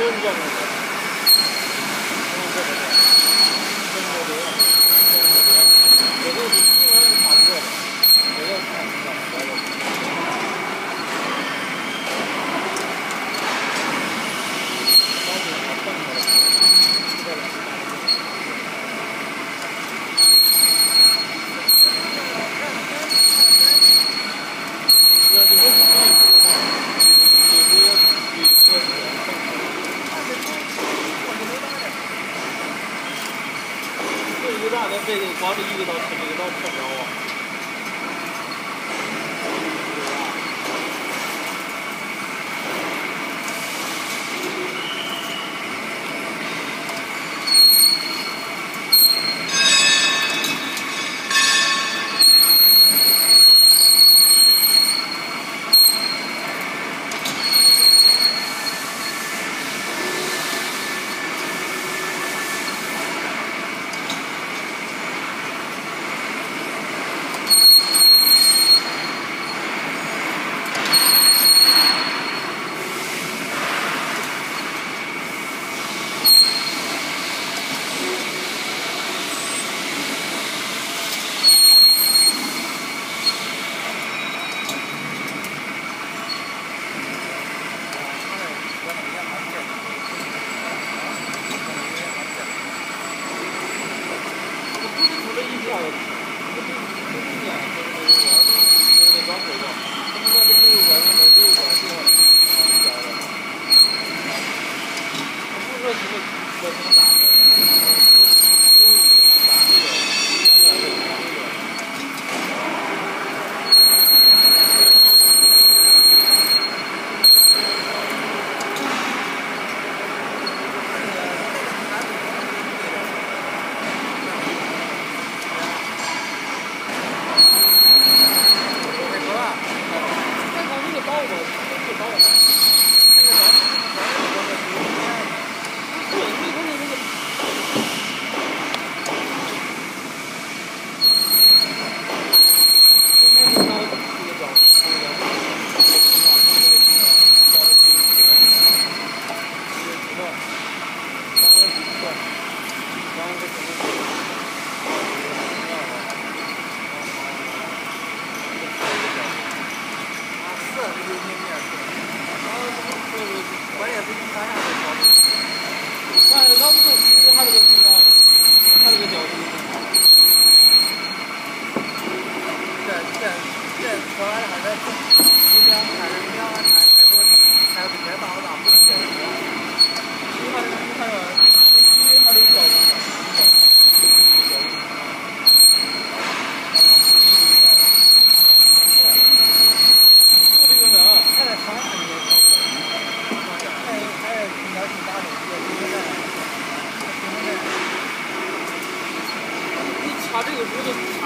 就是这样的。大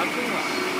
他这个屋子查清了。